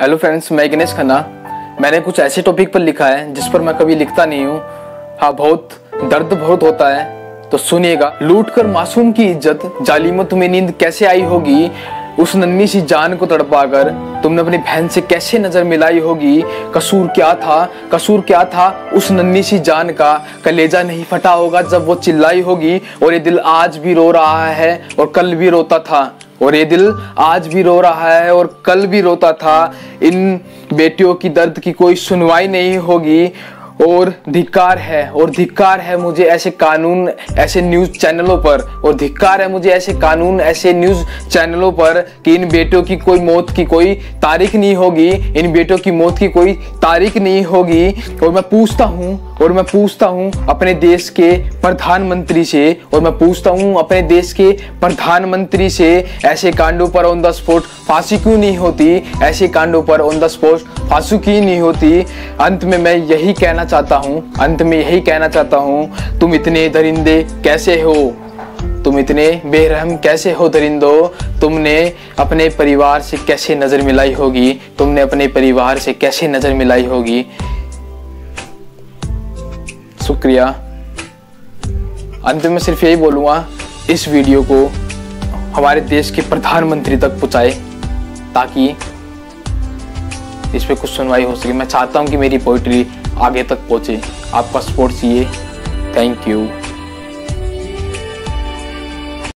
Hello friends मैं गणेश खन्ना। मैंने कुछ ऐसे टॉपिक पर लिखा है, जिस पर मैं कभी लिखता नहीं हूँ। हाँ बहुत दर्द बहुत होता है। तो सुनिएगा लूट कर मासूम की इज़्ज़त जालिमत में नींद कैसे आई होगी? उस नन्ही सी जान को तड़पा कर तुमने अपनी बहन से कैसे नज़र मिलाई होगी? कसूर क्या था? कसूर क्या था? उस नन्नी सी जान का कलेजा नहीं फटा होगा जब वो चिल्लाई होगी, और ये दिल आज भी रो रहा है, और कल भी रोता था। और ये दिल आज भी रो रहा है, और कल भी रोता था। इन बेटियों की दर्द की कोई सुनवाई नहीं होगी और धिक्कार है, और धिक्कार है मुझे ऐसे कानून, ऐसे न्यूज़ चैनलों पर, और धिक्कार है मुझे ऐसे कानून, ऐसे न्यूज़ चैनलों पर कि इन बेटों की कोई मौत की कोई तारीख नहीं होगी, इन बेटों की मौत की कोई तारीख नहीं होगी। और मैं पूछता हूँ और मैं पूछता हूँ अपने देश के प्रधानमंत्री से, और मैं पूछता हूँ अपने देश के प्रधानमंत्री से, ऐसे कांडों पर ऑन द स्पॉट फांसी क्यों नहीं होती? ऐसे कांडों पर ऑन द स्पॉट फांसी क्यों नहीं होती? अंत में मैं यही कहना चाहता हूँ, अंत में यही कहना चाहता हूँ, तुम इतने दरिंदे कैसे हो? तुम इतने बेरहम कैसे हो दरिंदो? तुमने अपने परिवार से कैसे नज़र मिलाई होगी? तुमने अपने परिवार से कैसे नज़र मिलाई होगी? शुक्रिया। अंत में सिर्फ़ यही बोलूँगा, इस वीडियो को हमारे देश के प्रधानमंत्री तक पहुँचाए, ताकि इस पर कुछ सुनवाई हो सके। मैं चाहता हूँ कि मेरी पोइट्री आगे तक पहुँचे। आपका सपोर्ट चाहिए। Thank you